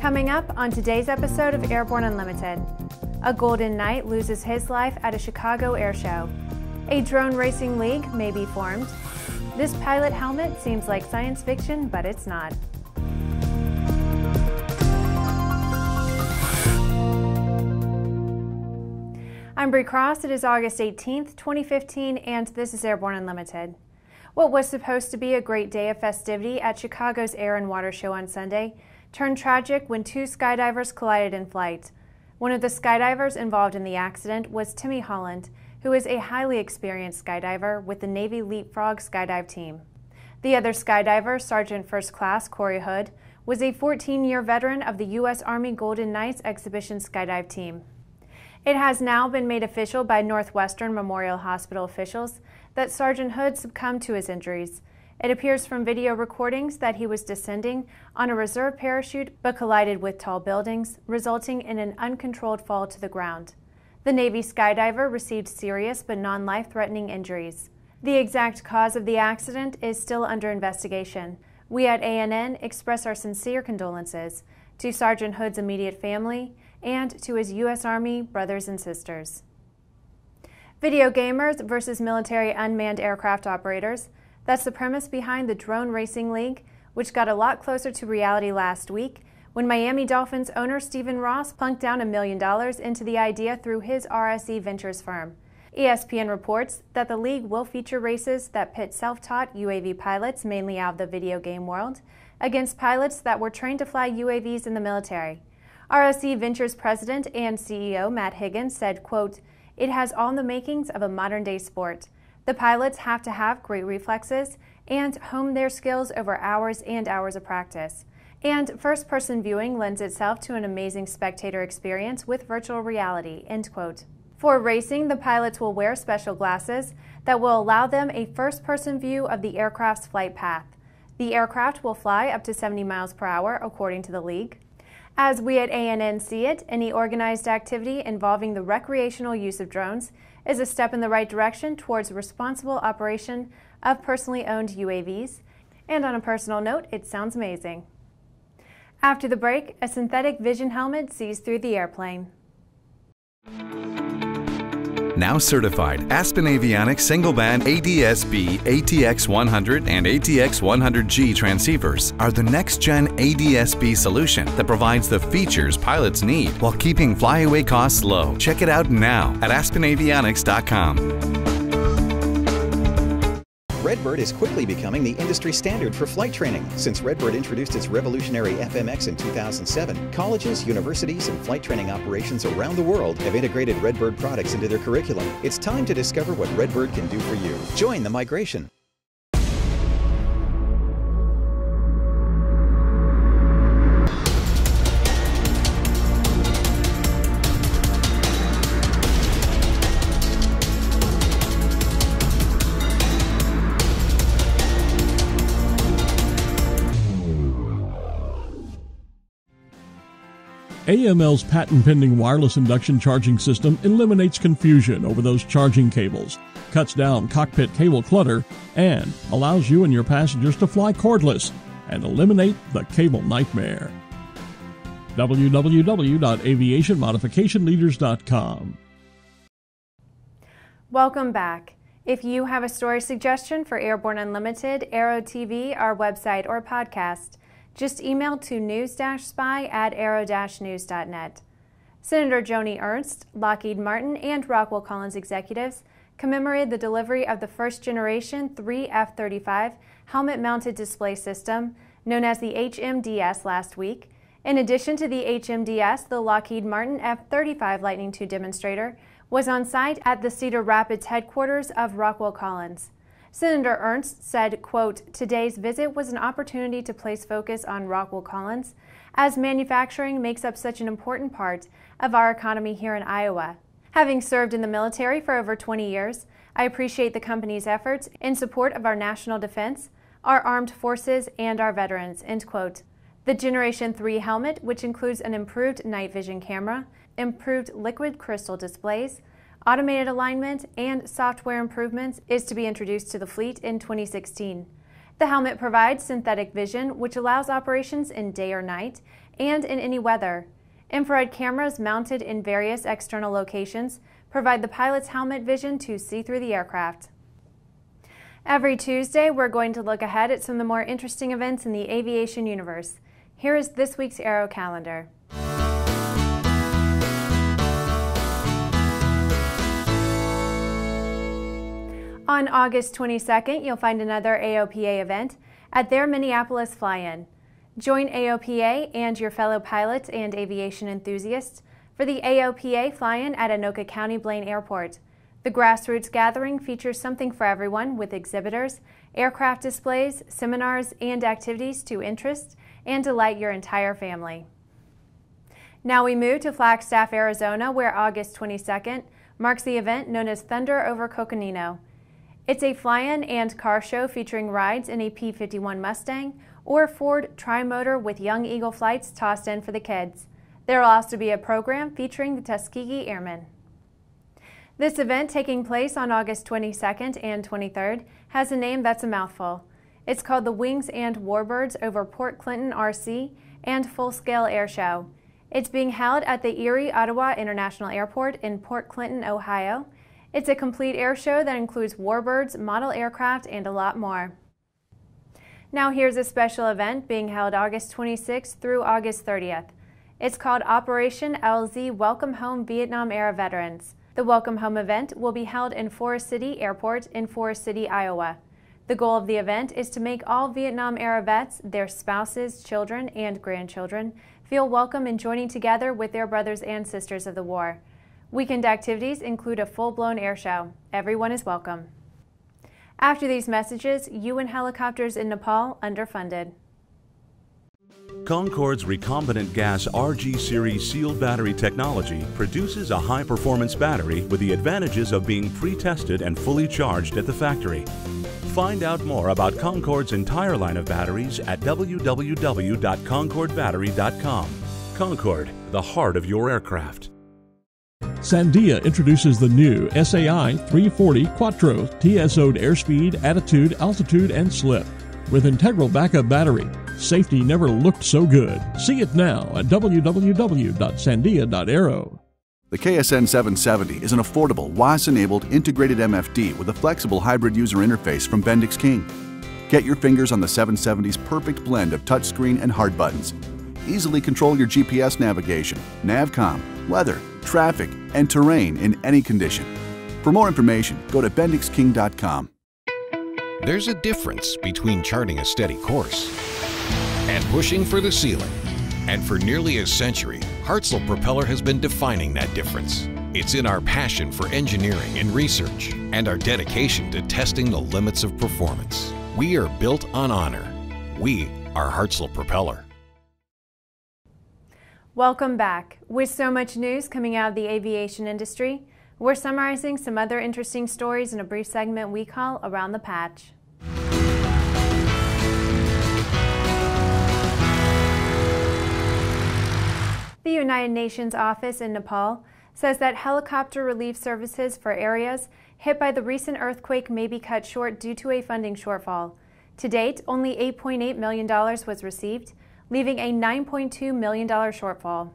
Coming up on today's episode of Airborne Unlimited, a Golden Knight loses his life at a Chicago air show. A drone racing league may be formed. This pilot helmet seems like science fiction, but it's not. I'm Bree Cross. It is August 18th, 2015, and this is Airborne Unlimited. What was supposed to be a great day of festivity at Chicago's Air and Water Show on Sunday turned tragic when two skydivers collided in flight. One of the skydivers involved in the accident was Timmy Holland, who is a highly experienced skydiver with the Navy Leapfrog Skydive team. The other skydiver, Sergeant First Class Corey Hood, was a 14 year veteran of the U.S. Army Golden Knights Exhibition Skydive team. It has now been made official by Northwestern Memorial Hospital officials that Sergeant Hood succumbed to his injuries. It appears from video recordings that he was descending on a reserve parachute but collided with tall buildings, resulting in an uncontrolled fall to the ground. The Navy skydiver received serious but non life threatening injuries. The exact cause of the accident is still under investigation. We at ANN express our sincere condolences to Sergeant Hood's immediate family and to his U.S. Army brothers and sisters. Video gamers versus military unmanned aircraft operators. That's the premise behind the Drone Racing League, which got a lot closer to reality last week when Miami Dolphins owner Stephen Ross plunked down a million dollars into the idea through his RSE Ventures firm. ESPN reports that the league will feature races that pit self taught UAV pilots, mainly out of the video game world, against pilots that were trained to fly UAVs in the military. RSE Ventures president and CEO Matt Higgins said, quote, it has all the makings of a modern day sport. The pilots have to have great reflexes and hone their skills over hours and hours of practice. And first person viewing lends itself to an amazing spectator experience with virtual reality. End quote. For racing, the pilots will wear special glasses that will allow them a first person view of the aircraft's flight path. The aircraft will fly up to 70 miles per hour, according to the league. As we at ANN see it, any organized activity involving the recreational use of drones is a step in the right direction towards responsible operation of personally owned UAVs. And on a personal note, it sounds amazing. After the break, a synthetic vision helmet sees through the airplane. Now certified, Aspen Avionics single band ADS-B ATX100 and ATX100G transceivers are the next gen ADS-B solution that provides the features pilots need while keeping flyaway costs low. Check it out now at aspenavionics.com. Redbird is quickly becoming the industry standard for flight training. Since Redbird introduced its revolutionary FMX in 2007, colleges, universities, and flight training operations around the world have integrated Redbird products into their curriculum. It's time to discover what Redbird can do for you. Join the migration. AML's patent pending wireless induction charging system eliminates confusion over those charging cables, cuts down cockpit cable clutter, and allows you and your passengers to fly cordless and eliminate the cable nightmare. www.aviationmodificationleaders.com. Welcome back. If you have a story suggestion for Airborne Unlimited, Aero TV, our website, or podcast, just email to news-spy at aero-news.net. Senator Joni Ernst, Lockheed Martin, and Rockwell Collins executives commemorated the delivery of the first generation 3 F 35 helmet mounted display system, known as the HMDS, last week. In addition to the HMDS, the Lockheed Martin F 35 Lightning II demonstrator was on site at the Cedar Rapids headquarters of Rockwell Collins. Senator Ernst said, quote, Today's visit was an opportunity to place focus on Rockwell Collins, as manufacturing makes up such an important part of our economy here in Iowa. Having served in the military for over 20 years, I appreciate the company's efforts in support of our national defense, our armed forces, and our veterans, end quote. The Generation 3 helmet, which includes an improved night vision camera, improved liquid crystal displays, automated alignment, and software improvements is to be introduced to the fleet in 2016. The helmet provides synthetic vision, which allows operations in day or night and in any weather. Infrared cameras mounted in various external locations provide the pilot's helmet vision to see through the aircraft. Every Tuesday, we're going to look ahead at some of the more interesting events in the aviation universe. Here is this week's Aero calendar. On August 22nd, you'll find another AOPA event at their Minneapolis Fly-In. Join AOPA and your fellow pilots and aviation enthusiasts for the AOPA Fly-In at Anoka County Blaine Airport. The grassroots gathering features something for everyone with exhibitors, aircraft displays, seminars, and activities to interest and delight your entire family. Now we move to Flagstaff, Arizona, where August 22nd marks the event known as Thunder over Coconino. It's a fly-in and car show featuring rides in a P-51 Mustang or Ford Tri-Motor with Young Eagle flights tossed in for the kids. There will also be a program featuring the Tuskegee Airmen. This event, taking place on August 22nd and 23rd, has a name that's a mouthful. It's called the Wings and Warbirds over Port Clinton RC and Full Scale Air Show. It's being held at the Erie Ottawa International Airport in Port Clinton, Ohio, it's a complete air show that includes warbirds, model aircraft, and a lot more. Now here's a special event being held August 26th through August 30th. It's called Operation LZ Welcome Home Vietnam Era Veterans. The Welcome Home event will be held in Forest City Airport in Forest City, Iowa. The goal of the event is to make all Vietnam era vets, their spouses, children, and grandchildren feel welcome in joining together with their brothers and sisters of the war. Weekend activities include a full-blown air show. Everyone is welcome. After these messages, UN helicopters in Nepal underfunded. Concorde's recombinant gas RG series sealed battery technology produces a high performance battery with the advantages of being pre tested and fully charged at the factory. Find out more about Concorde's entire line of batteries at www.concordebattery.com. Concorde, the heart of your aircraft. Sandia introduces the new SAI 340 Quattro TSO'd airspeed, attitude, altitude, and slip. With integral backup battery, safety never looked so good. See it now at www.sandia.aero. The KSN 770 is an affordable, WAAS-enabled integrated MFD with a flexible hybrid user interface from Bendix King. Get your fingers on the 770's perfect blend of touchscreen and hard buttons. Easily control your GPS navigation, NavCom, weather, traffic, and terrain in any condition. For more information, go to bendixking.com. There's a difference between charting a steady course and pushing for the ceiling. And for nearly a century, Hartzell Propeller has been defining that difference. It's in our passion for engineering and research and our dedication to testing the limits of performance. We are built on honor. We are Hartzell Propeller. Welcome back. With so much news coming out of the aviation industry, we're summarizing some other interesting stories in a brief segment we call Around the Patch. The United Nations office in Nepal says that helicopter relief services for areas hit by the recent earthquake may be cut short due to a funding shortfall. To date, only $8.8 million was received, leaving a $9.2 million shortfall.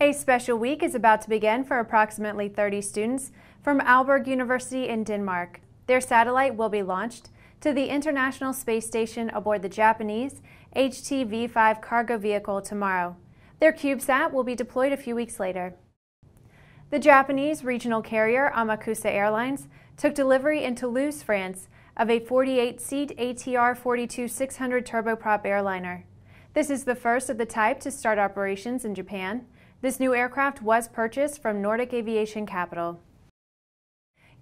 A special week is about to begin for approximately 30 students from Aalborg University in Denmark. Their satellite will be launched to the International Space Station aboard the Japanese HTV-5 cargo vehicle tomorrow. Their CubeSat will be deployed a few weeks later. The Japanese regional carrier Amakusa Airlines took delivery in Toulouse, France of a 48-seat ATR 42-600 turboprop airliner. This is the first of the type to start operations in Japan. This new aircraft was purchased from Nordic Aviation Capital.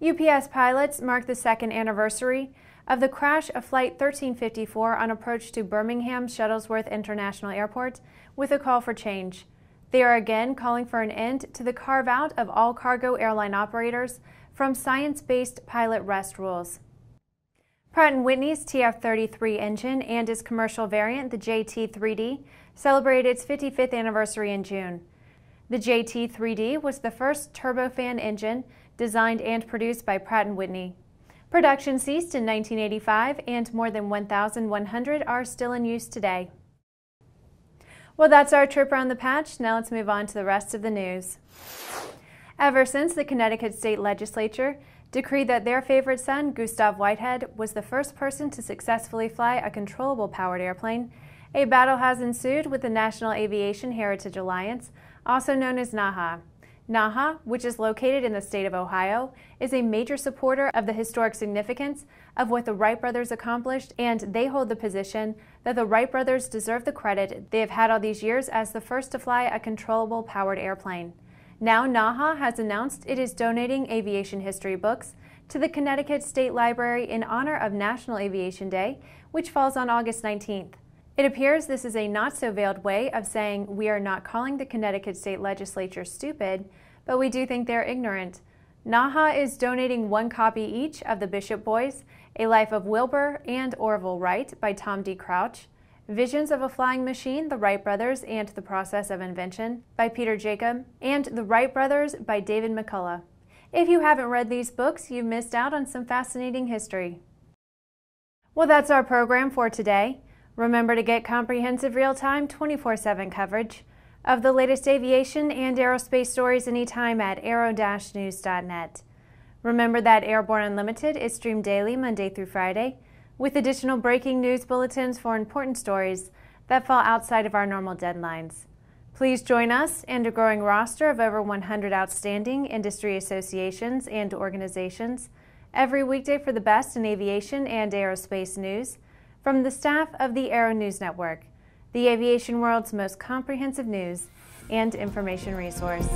UPS pilots mark the second anniversary of the crash of Flight 1354 on approach to Birmingham Shuttlesworth International Airport with a call for change. They are again calling for an end to the carve out of all cargo airline operators from science based pilot rest rules. Pratt & Whitney's TF33 engine and its commercial variant, the JT3D, celebrated its 55th anniversary in June. The JT3D was the first turbofan engine designed and produced by Pratt & Whitney. Production ceased in 1985 and more than 1,100 are still in use today. Well, that's our trip around the patch. Now let's move on to the rest of the news. Ever since the Connecticut State Legislature decreed that their favorite son, Gustav Whitehead, was the first person to successfully fly a controllable powered airplane, a battle has ensued with the National Aviation Heritage Alliance, also known as NAHA. NAHA, which is located in the state of Ohio, is a major supporter of the historic significance of what the Wright brothers accomplished, and they hold the position that the Wright brothers deserve the credit they have had all these years as the first to fly a controllable powered airplane. Now, NAHA has announced it is donating aviation history books to the Connecticut State Library in honor of National Aviation Day, which falls on August 19th. It appears this is a not so veiled way of saying we are not calling the Connecticut State Legislature stupid, but we do think they're ignorant. NAHA is donating one copy each of The Bishop Boys, A Life of Wilbur and Orville Wright by Tom D. Crouch, Visions of a Flying Machine, The Wright Brothers and the Process of Invention by Peter Jakab, and The Wright Brothers by David McCullough. If you haven't read these books, you've missed out on some fascinating history. Well, that's our program for today. Remember to get comprehensive real time 24 7 coverage of the latest aviation and aerospace stories anytime at aero news.net. Remember that Airborne Unlimited is streamed daily Monday through Friday with additional breaking news bulletins for important stories that fall outside of our normal deadlines. Please join us and a growing roster of over 100 outstanding industry associations and organizations every weekday for the best in aviation and aerospace news from the staff of the Aero News Network, the aviation world's most comprehensive news and information resource.